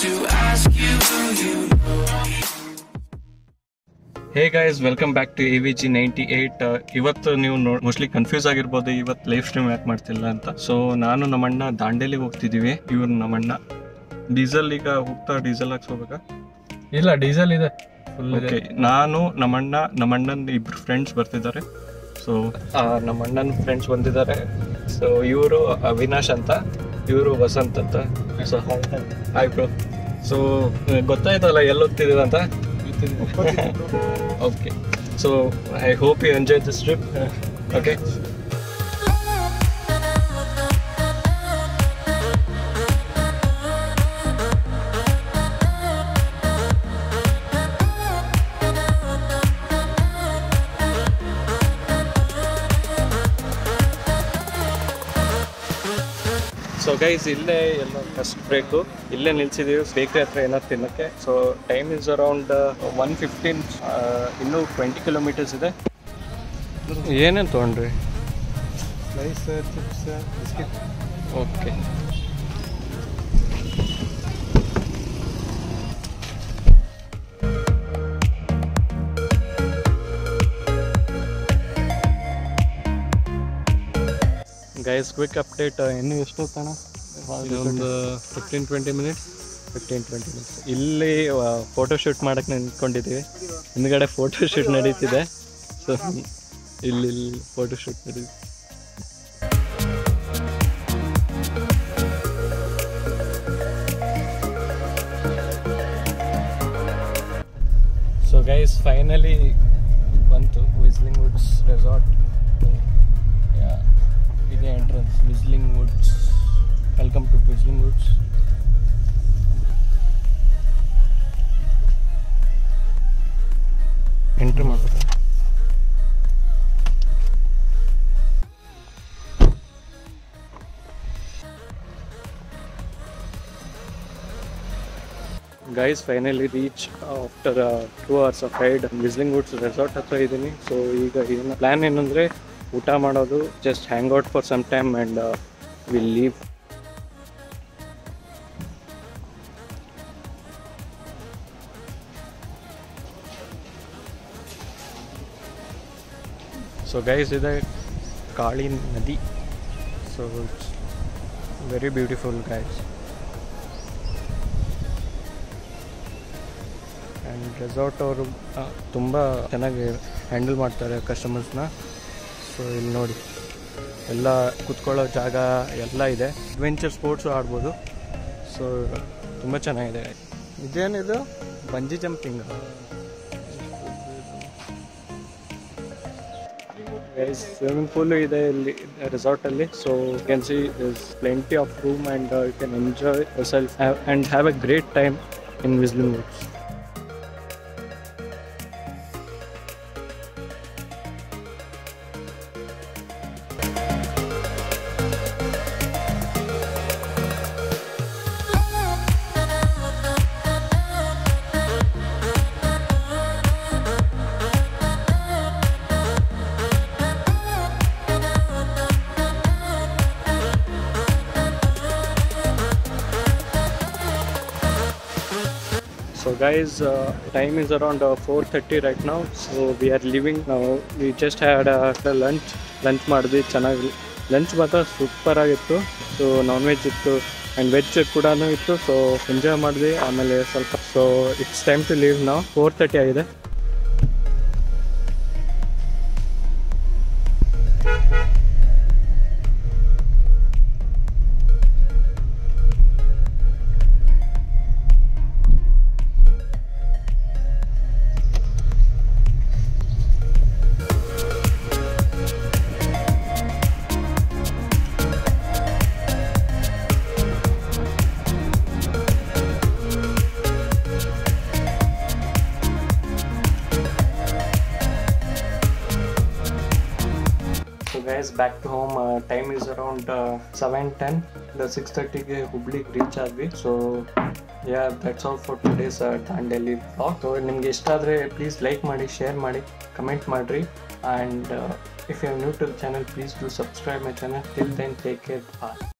to ask you, you hey guys welcome back to A V G ninety eight ಇವತ್ತು ನೀವು no mostly confuse ಆಗಿರ್ಬೋದು ಇವತ್ತು life stream ಯಾಕೆ ಮಾಡ್ತಿಲ್ಲ ಅಂತ. ಸೊ ನಾನು ನಮ್ಮಣ್ಣ ದಾಂಡೇಲಿಗೆ ಹೋಗ್ತಿದ್ದೀವಿ ಇವ್ರು ನಮ್ಮಣ್ಣ. ಡೀಸೆಲ್ ಈಗ ಹೋಗ್ತಾ ಡೀಸೆಲ್ ಹಾಕ್ಸ್ಕೋಬೇಕಾ? ಇಲ್ಲ ಡೀಸೆಲ್ ಇದೆ. ಓಕೆ ನಾನು ನಮ್ಮಣ್ಣ ನಮ್ಮಣ್ಣನ ಇಬ್ರು ಫ್ರೆಂಡ್ಸ್ ಬರ್ತಿದ್ದಾರೆ. ಸೊ ನಮ್ಮಣ್ಣನ ಫ್ರೆಂಡ್ಸ್ ಬಂದಿದ್ದಾರೆ. ಸೊ ಇವರು ಅವಿನಾಶ್ ಅಂತ. ಇವರು ವಸಂತ್ ಅಂತ. ಸೊ ಹಾಯ್ ಬ್ರೋ ಸೊ ಗೊತ್ತಾಯ್ತಲ್ಲ ಎಲ್ಲಿ ಹೋಗ್ತಿದ್ದೀರ ಅಂತ? Okay so I hope you enjoy this trip okay guys ಇಲ್ಲೇ ಎಲ್ಲ ಫಸ್ಟ್ ಬ್ರೇಕು ಇಲ್ಲೇ ನಿಲ್ಸಿದೀವಿ. ಬೇಕ್ರಿ ಹತ್ರ ಏನೋ ತಿನ್ನಕ್ಕೆ. So time is around one fifteen ಇನ್ನೂ ಟ್ವೆಂಟಿ ಕಿಲೋಮೀಟರ್ಸ್ ಇದೆ. ಏನೇನು ತೊಗೊಂಡ್ರಿ? Slice chips biscuit okay guys quick update ಇನ್ನು ಎಷ್ಟು ಹೊತ್ತಣ ಒಂದು fifteen twenty minutes fifteen twenty minutes ಇಲ್ಲಿ ಫೋಟೋ ಶೂಟ್ ಮಾಡಕ್ಕೆ ನಿಂತ್ಕೊಂಡಿದ್ದೀವಿ. ಹಿಂದ್ಗಡೆ ಫೋಟೋ ಶೂಟ್ ನಡೀತಿದೆ. ಸೊ ಇಲ್ಲಿ ಇಲ್ಲಿ ಫೋಟೋ ಶೂಟ್ ನಡೀತಿದೆ. ಸೊ ಗೈಸ್ ಫೈನಲಿ ಬಂತು ವಿಸ್ಲಿಂಗ್ ವುಡ್ಸ್ ರೆಸಾರ್ಟ್ ಇದೇ entrance Whistling Woods welcome to Whistling Woods entry ಮಾಡ್ಬೇಕು guys finally reach after two hours of ride Whistling Woods resort ಹತ್ರ ಇದ್ದೀನಿ ಸೊ ಈಗ ಏನು ಪ್ಲ್ಯಾನ್ ಏನಂದರೆ ಊಟ ಮಾಡೋದು just hang out for some time and will leave so guys ಇದೆ ಕಾಳಿ ನದಿ so it's very beautiful guys and resort ಅವರು ತುಂಬ ಚೆನ್ನಾಗಿ ಹ್ಯಾಂಡಲ್ ಮಾಡ್ತಾರೆ ಕಸ್ಟಮರ್ಸ್ನ ಸೊ ಇಲ್ಲಿ ನೋಡಿ. ಎಲ್ಲ ಕುತ್ಕೊಳ್ಳೋ ಜಾಗ ಎಲ್ಲ ಇದೆ. ಅಡ್ವೆಂಚರ್ ಸ್ಪೋರ್ಟ್ಸು ಆಡ್ಬೋದು. ಸೊ ತುಂಬ ಚೆನ್ನಾಗಿದೆ. ಇದೇನಿದು? ಬಂಜಿ ಜಂಪಿಂಗ್ ಸ್ವಿಮ್ಮಿಂಗ್ ಪೂಲ್ ಇದೆ ಇಲ್ಲಿ ರೆಸಾರ್ಟ್ ಅಲ್ಲಿ. So can see is plenty of room and you can enjoy self and have a great time in Whistling So guys, uh, time is around uh, 4:30 right now. So we are leaving now. We just had uh, lunch. Lunch ಮಾಡಿದ್ವಿ ಚೆನ್ನಾಗಿ lunch ಮಾತ್ರ super ಆಗಿತ್ತು so non veg ಇತ್ತು and veg ಕೂಡ ಇತ್ತು so enjoy ಮಾಡಿದ್ವಿ ಆಮೇಲೆ ಸ್ವಲ್ಪ so it's time to leave ನಾವು ಫೋರ್ ತರ್ಟಿ ಆಗಿದೆ guys back to home time is around seven ten six ತರ್ಟಿಗೆ ಹುಬ್ಳಿಗೆ ರೀಚ್ ಆದ್ವಿ. So yeah that's all for today's Dandeli blog ನಿಮ್ಗೆ ಇಷ್ಟ ಆದರೆ ಪ್ಲೀಸ್ ಲೈಕ್ ಮಾಡಿ ಶೇರ್ ಮಾಡಿ ಕಮೆಂಟ್ ಮಾಡಿರಿ. And if you new to channel please to subscribe my channel till then take care bye